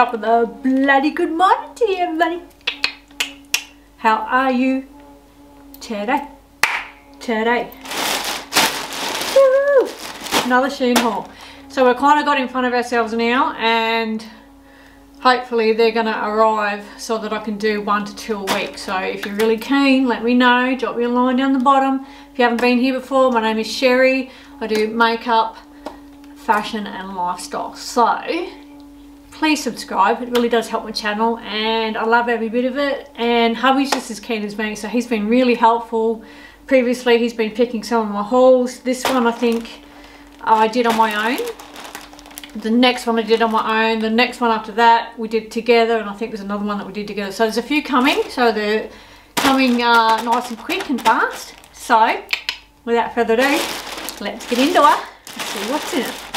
top of the bloody good morning to you, everybody. How are you today? Today. Another Shein haul. So we're kind of got in front of ourselves now and hopefully they're going to arrive so that I can do one to two a week. So if you're really keen, let me know. Drop me a line down the bottom. If you haven't been here before, my name is Sherry. I do makeup, fashion and lifestyle. So please subscribe. It really does help my channel and I love every bit of it. And hubby's just as keen as me, so he's been really helpful. Previously, he's been picking some of my hauls. This one, I think, I did on my own. The next one I did on my own. The next one after that, we did together. And I think there's another one that we did together. So there's a few coming. So they're coming uh, nice and quick and fast. So, without further ado, let's get into it see what's in it.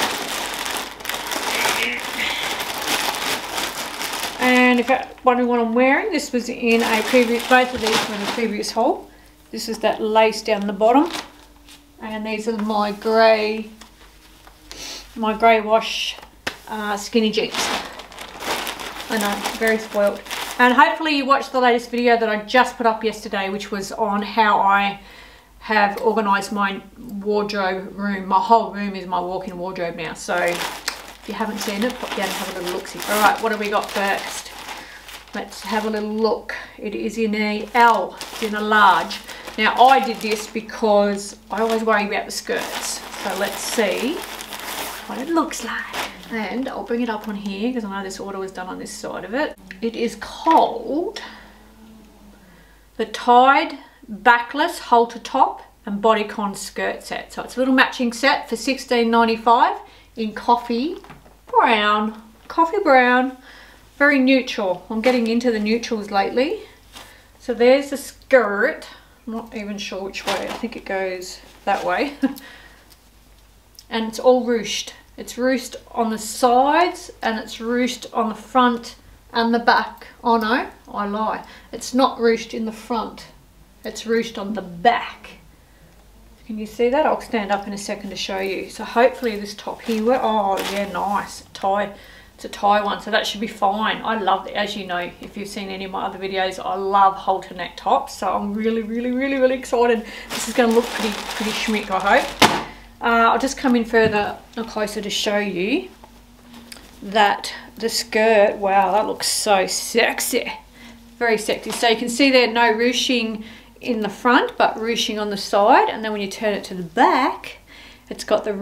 And if you're wondering what I'm wearing, this was in a previous, both of these were in a previous haul. This is that lace down the bottom. And these are my grey, my grey wash uh, skinny jeans. I know, very spoiled. And hopefully you watched the latest video that I just put up yesterday, which was on how I have organised my wardrobe room. My whole room is my walk-in wardrobe now. So if you haven't seen it, pop down and have a little look-see. All right, what have we got first? Let's have a little look. It is in a L, in a large. Now I did this because I always worry about the skirts. So let's see what it looks like. And I'll bring it up on here because I know this order was done on this side of it. It is called the Tied Backless Halter Top and Bodycon Skirt Set. So it's a little matching set for $16.95 in coffee brown, coffee brown, very neutral. I'm getting into the neutrals lately. So there's the skirt. I'm not even sure which way. I think it goes that way. and it's all ruched. It's ruched on the sides and it's ruched on the front and the back. Oh no, I lie. It's not ruched in the front. It's ruched on the back. Can you see that? I'll stand up in a second to show you. So hopefully this top here, oh yeah, nice. Tie, it's a tie one, so that should be fine. I love it, as you know, if you've seen any of my other videos, I love halter neck tops. So I'm really, really, really, really excited. This is gonna look pretty, pretty schmick, I hope. Uh, I'll just come in further or closer to show you that the skirt, wow, that looks so sexy. Very sexy. So you can see there, no ruching in the front but ruching on the side and then when you turn it to the back it's got the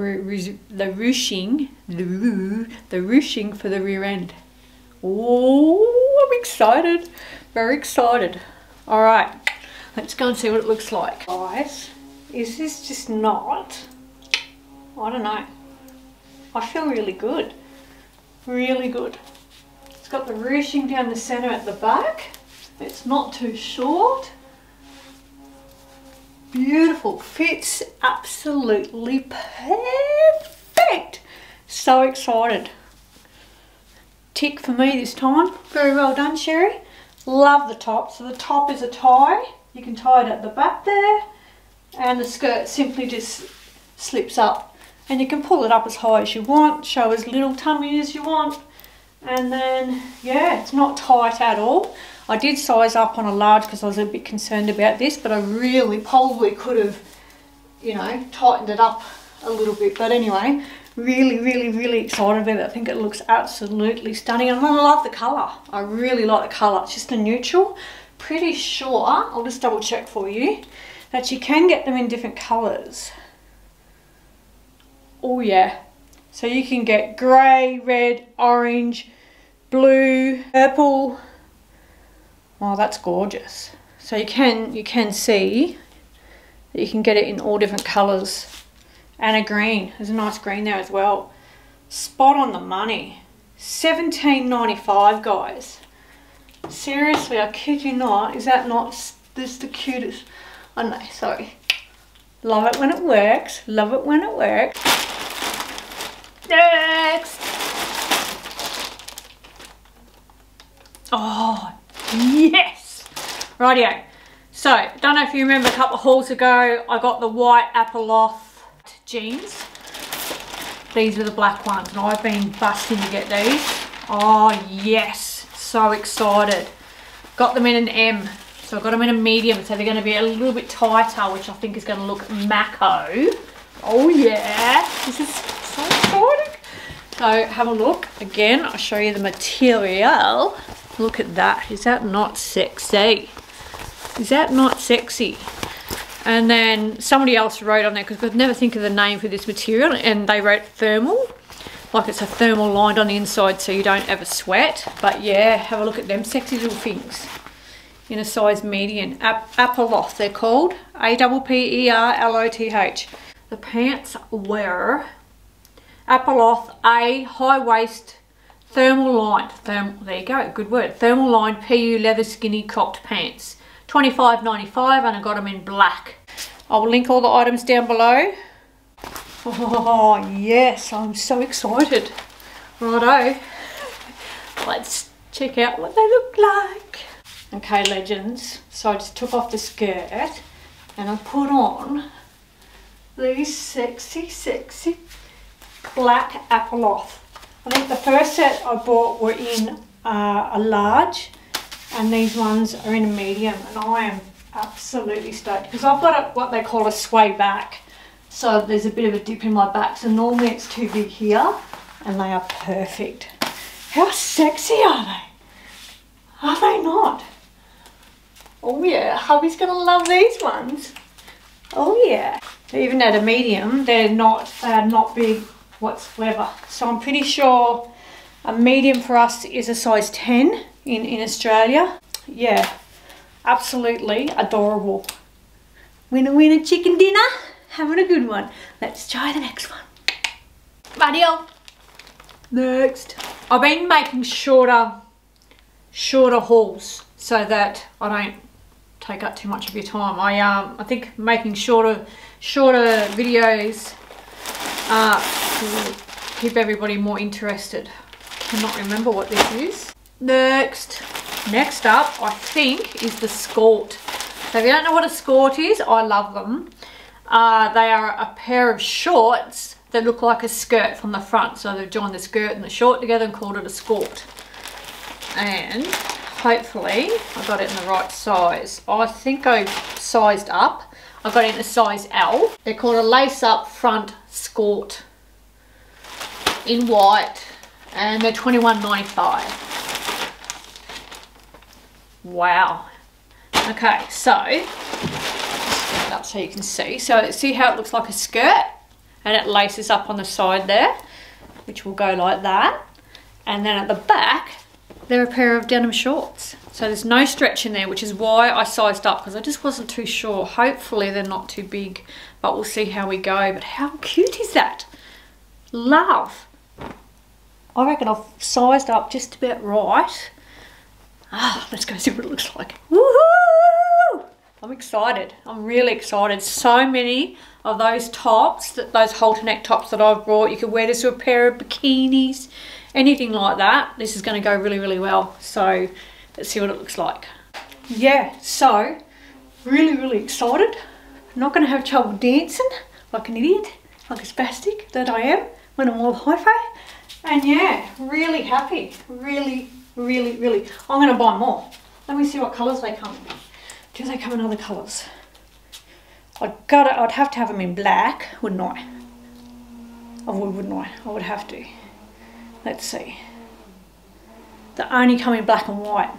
the ruching the ru the ruching for the rear end. Oh I'm excited. Very excited. All right let's go and see what it looks like. Guys is this just not? I don't know. I feel really good. Really good. It's got the ruching down the center at the back. It's not too short beautiful. Fits absolutely perfect. So excited. Tick for me this time. Very well done Sherry. Love the top. So the top is a tie. You can tie it at the back there. And the skirt simply just slips up. And you can pull it up as high as you want show as little tummy as you want. And then yeah it's not tight at all I did size up on a large because I was a bit concerned about this, but I really probably could have, you know, tightened it up a little bit. But anyway, really, really, really excited about it. I think it looks absolutely stunning. And I love the colour. I really like the colour. It's just a neutral. Pretty sure, I'll just double check for you, that you can get them in different colours. Oh yeah. So you can get grey, red, orange, blue, purple, Oh, that's gorgeous. So you can you can see that you can get it in all different colours. And a green. There's a nice green there as well. Spot on the money. 17.95 guys. Seriously, I kid you not. Is that not this the cutest? Oh no, sorry. Love it when it works. Love it when it works. Next! Oh, Yes! Rightio. So, don't know if you remember a couple of hauls ago, I got the white Apple jeans. These are the black ones, and I've been busting to get these. Oh yes, so excited. Got them in an M. So I got them in a medium, so they're going to be a little bit tighter, which I think is going to look Mako. Oh yeah, this is so exciting. So have a look. Again, I'll show you the material. Look at that. Is that not sexy? Is that not sexy? And then somebody else wrote on there, because I could never think of the name for this material, and they wrote thermal. Like it's a thermal lined on the inside so you don't ever sweat. But yeah, have a look at them sexy little things in a size medium. Ap Apperloth, they're called. A-P-P-E-R-L-O-T-H. The pants were Apperloth A high waist thermal lined. There you go, good word. Thermal lined PU leather skinny cropped pants. 25.95 and I got them in black. I will link all the items down below. Oh yes, I'm so excited. Righto, let's check out what they look like. Okay, legends. So I just took off the skirt and I put on these sexy, sexy black Apperloth. I think the first set I bought were in uh, a large and these ones are in a medium and I am absolutely stoked because I've got a, what they call a sway back. So there's a bit of a dip in my back. So normally it's too big here and they are perfect. How sexy are they? Are they not? Oh yeah, hubby's gonna love these ones. Oh yeah. Even at a medium, they're not, they're not big whatsoever. So I'm pretty sure a medium for us is a size 10 in, in Australia. Yeah, absolutely adorable. Winner winner chicken dinner, having a good one. Let's try the next one. Radio. Next. I've been making shorter, shorter hauls so that I don't take up too much of your time. I um I think making shorter shorter videos uh, to keep everybody more interested. I Cannot remember what this is. Next, next up I think is the skort. So if you don't know what a skort is, I love them. Uh, they are a pair of shorts that look like a skirt from the front. So they've joined the skirt and the short together and called it a skort. And hopefully I got it in the right size. I think I sized up. I got it in a size L. They're called a lace up front skort in white and they're $21.95. Wow. Okay, so up so you can see. So see how it looks like a skirt and it laces up on the side there, which will go like that. And then at the back, they're a pair of denim shorts. So there's no stretch in there, which is why I sized up because I just wasn't too sure. Hopefully they're not too big, but we'll see how we go. But how cute is that? Love. I reckon I've sized up just about right. Ah, let's go see what it looks like. Woohoo! I'm excited. I'm really excited. So many of those tops, that those halter neck tops that I've brought. You could wear this with a pair of bikinis anything like that, this is going to go really, really well. So let's see what it looks like. Yeah, so really, really excited. I'm not going to have trouble dancing like an idiot, like a spastic that I am when I'm all hi-fi. And yeah, really happy. Really, really, really. I'm going to buy more. Let me see what colours they come in. Do they come in other colours? I'd, gotta, I'd have to have them in black, wouldn't I? I would, wouldn't I? I would have to. Let's see. They only come in black and white.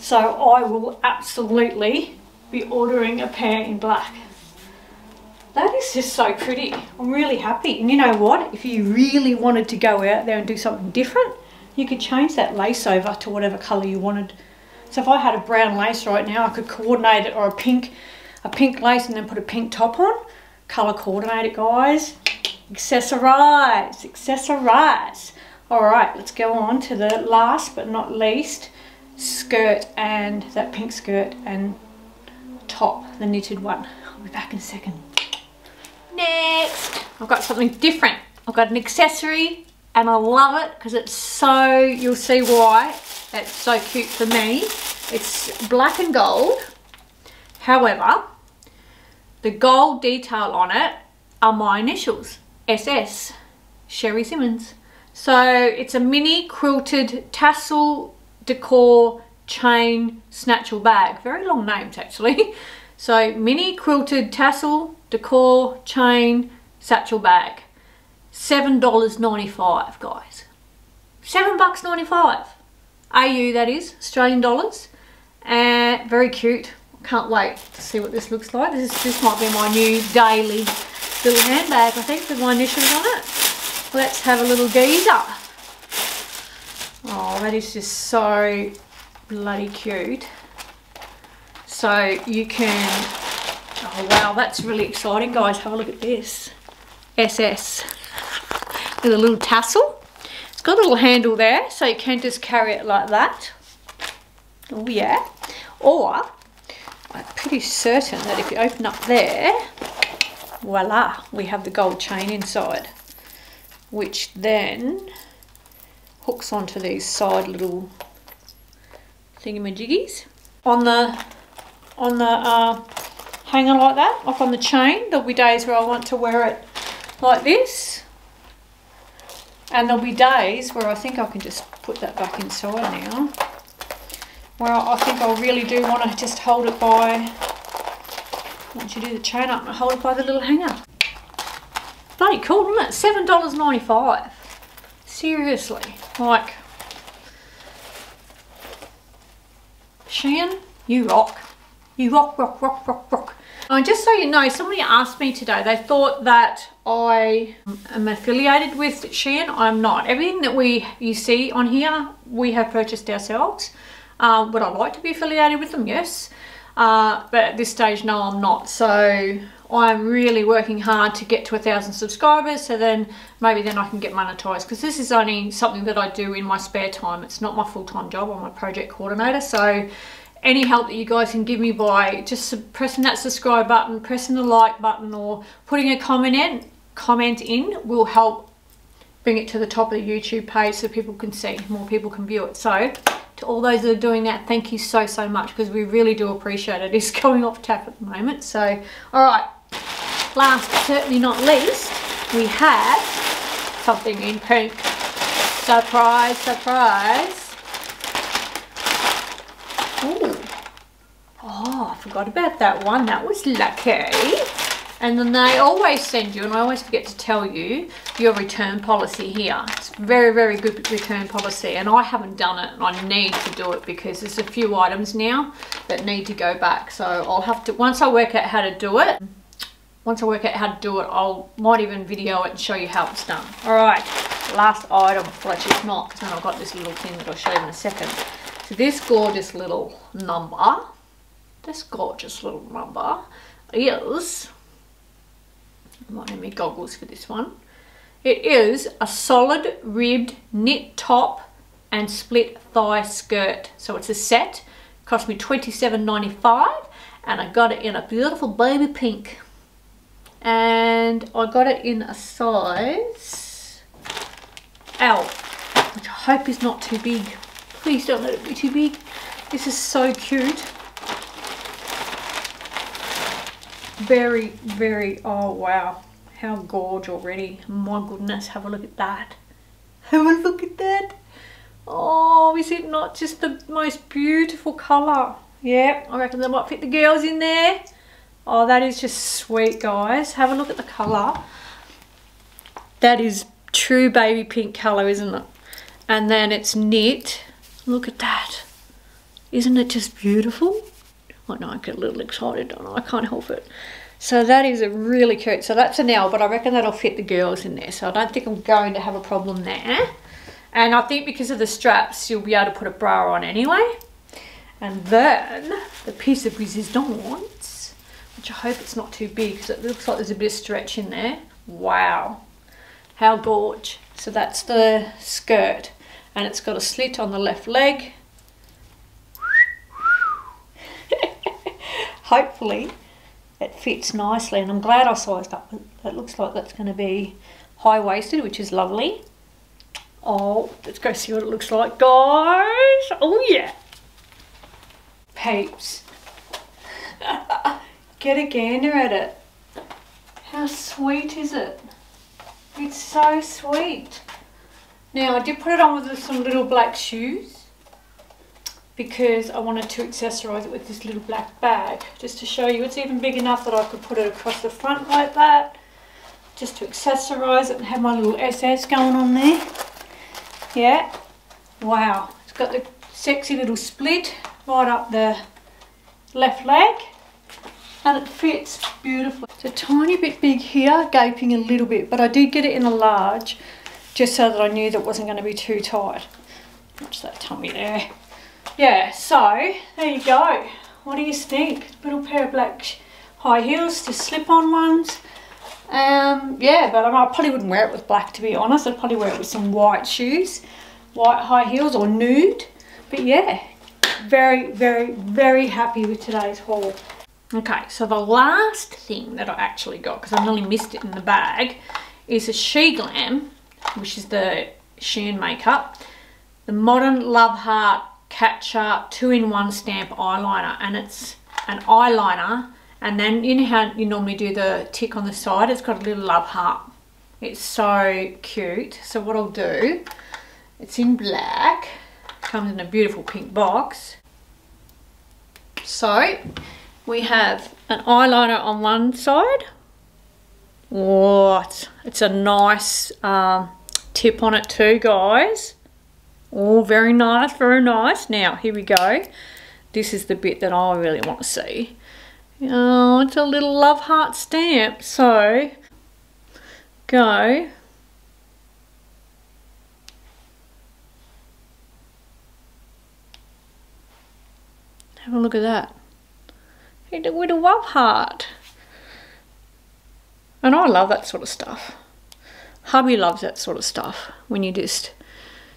So I will absolutely be ordering a pair in black. That is just so pretty. I'm really happy. And you know what? If you really wanted to go out there and do something different, you could change that lace over to whatever colour you wanted. So if I had a brown lace right now, I could coordinate it or a pink, a pink lace and then put a pink top on. Colour coordinate it, guys. Accessorize, accessorize. All right, let's go on to the last but not least skirt and that pink skirt and top, the knitted one. I'll be back in a second. Next, I've got something different. I've got an accessory and I love it because it's so, you'll see why it's so cute for me. It's black and gold. However, the gold detail on it are my initials, SS, Sherry Simmons. So it's a mini quilted tassel decor chain snatchel bag. Very long names actually. So mini quilted tassel decor chain satchel bag. $7.95 guys. Seven bucks 95. AU that is, Australian dollars. And very cute. Can't wait to see what this looks like. This, is, this might be my new daily little handbag I think with my initials on it. Let's have a little geezer. Oh, that is just so bloody cute. So you can, oh wow, that's really exciting guys. Have a look at this. SS with a little tassel. It's got a little handle there, so you can just carry it like that. Oh yeah. Or, I'm pretty certain that if you open up there, voila, we have the gold chain inside, which then hooks onto these side little thingamajiggies. On the on the uh, hanger like that, off on the chain, there'll be days where I want to wear it like this. And there'll be days where I think I can just put that back inside now. Where I think I really do want to just hold it by, once you do the chain up, hold it by the little hanger. Bloody cool, isn't it? $7.95. Seriously, like, Shein, you rock. You rock, rock, rock, rock, rock. And just so you know, somebody asked me today, they thought that I am affiliated with Shein. I'm not. Everything that we you see on here, we have purchased ourselves. Uh, would I like to be affiliated with them? Yes. Uh, but at this stage, no, I'm not. So I'm really working hard to get to a thousand subscribers so then maybe then I can get monetized because this is only something that I do in my spare time. It's not my full-time job. I'm a project coordinator. So any help that you guys can give me by just pressing that subscribe button, pressing the like button or putting a comment in, comment in will help bring it to the top of the YouTube page so people can see, more people can view it. So to all those that are doing that, thank you so, so much because we really do appreciate it. It's going off tap at the moment. So, all right, last but certainly not least, we have something in pink. Surprise, surprise. Ooh. Oh, I forgot about that one. That was lucky. And then they always send you, and I always forget to tell you, your return policy here. It's very, very good return policy. And I haven't done it, and I need to do it because there's a few items now that need to go back. So I'll have to, once I work out how to do it, once I work out how to do it, I'll might even video it and show you how it's done. All right, last item, well actually it's not, because then I've got this little thing that I'll show you in a second. So this gorgeous little number, this gorgeous little number is, I might need my goggles for this one. It is a solid ribbed knit top and split thigh skirt. So it's a set, cost me $27.95 and I got it in a beautiful baby pink. And I got it in a size L, which I hope is not too big. Please don't let it be too big. This is so cute. Very, very, oh wow. How gorge already. My goodness, have a look at that. Have a look at that. Oh, is it not just the most beautiful colour? Yep, I reckon that might fit the girls in there. Oh, that is just sweet, guys. Have a look at the colour. That is true baby pink colour, isn't it? And then it's knit Look at that. Isn't it just beautiful? I know I get a little excited? I can't help it. So that is a really cute. So that's an L, but I reckon that'll fit the girls in there. So I don't think I'm going to have a problem there. And I think because of the straps, you'll be able to put a bra on anyway. And then the piece of resistance, which I hope it's not too big because it looks like there's a bit of stretch in there. Wow, how gorge. So that's the skirt and it's got a slit on the left leg. Hopefully it fits nicely and I'm glad I sized up. It looks like that's going to be high-waisted which is lovely. Oh, let's go see what it looks like guys. Oh yeah. Peeps. Get a gander at it. How sweet is it? It's so sweet. Now I did put it on with some little black shoes because I wanted to accessorise it with this little black bag just to show you it's even big enough that I could put it across the front like that just to accessorise it and have my little SS going on there yeah wow it's got the sexy little split right up the left leg and it fits beautifully. It's a tiny bit big here, gaping a little bit, but I did get it in a large just so that I knew that wasn't going to be too tight. Watch that tummy there. Yeah, so there you go. What do you think? Little pair of black high heels, just slip-on ones. Um, yeah, but I probably wouldn't wear it with black to be honest. I'd probably wear it with some white shoes, white high heels or nude. But yeah, very, very, very happy with today's haul. Okay, so the last thing that I actually got, because I nearly missed it in the bag, is a SHEGLAM, which is the Shein makeup, the Modern Love Heart Catcher 2-in-1 stamp eyeliner, and it's an eyeliner, and then you know how you normally do the tick on the side, it's got a little love heart. It's so cute. So what I'll do, it's in black, comes in a beautiful pink box. So we have an eyeliner on one side. What? It's a nice um, tip on it too, guys. Oh, very nice, very nice. Now, here we go. This is the bit that I really want to see. Oh, it's a little love heart stamp. So, go. Have a look at that with a love heart. And I love that sort of stuff. Hubby loves that sort of stuff when you just,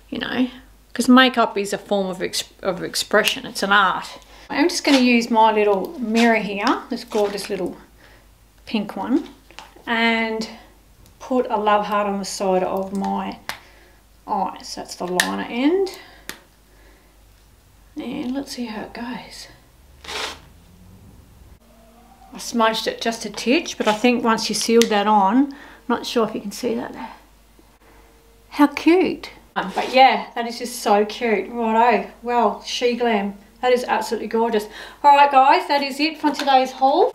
you know, because makeup is a form of, exp of expression, it's an art. I'm just going to use my little mirror here, this gorgeous little pink one, and put a love heart on the side of my eyes. That's the liner end. And let's see how it goes. I smudged it just a titch, but I think once you sealed that on, I'm not sure if you can see that there. How cute. Um, but yeah, that is just so cute. Righto, well, SHEGLAM. That is absolutely gorgeous. Alright guys, that is it for today's haul.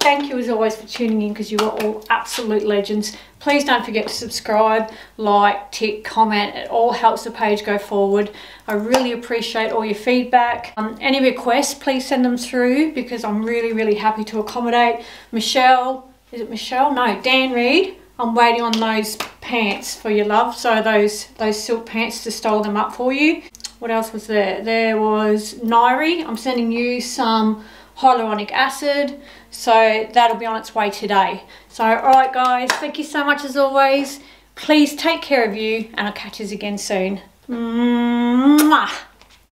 Thank you as always for tuning in because you are all absolute legends. Please don't forget to subscribe, like, tick, comment. It all helps the page go forward. I really appreciate all your feedback. Um, any requests, please send them through because I'm really, really happy to accommodate. Michelle, is it Michelle? No, Dan Reed. I'm waiting on those pants for your love. So those, those silk pants to style them up for you. What else was there? There was Nairi. I'm sending you some hyaluronic acid. So that'll be on its way today. So alright guys, thank you so much as always. Please take care of you and I'll catch you again soon. Mwah.